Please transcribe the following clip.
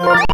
you.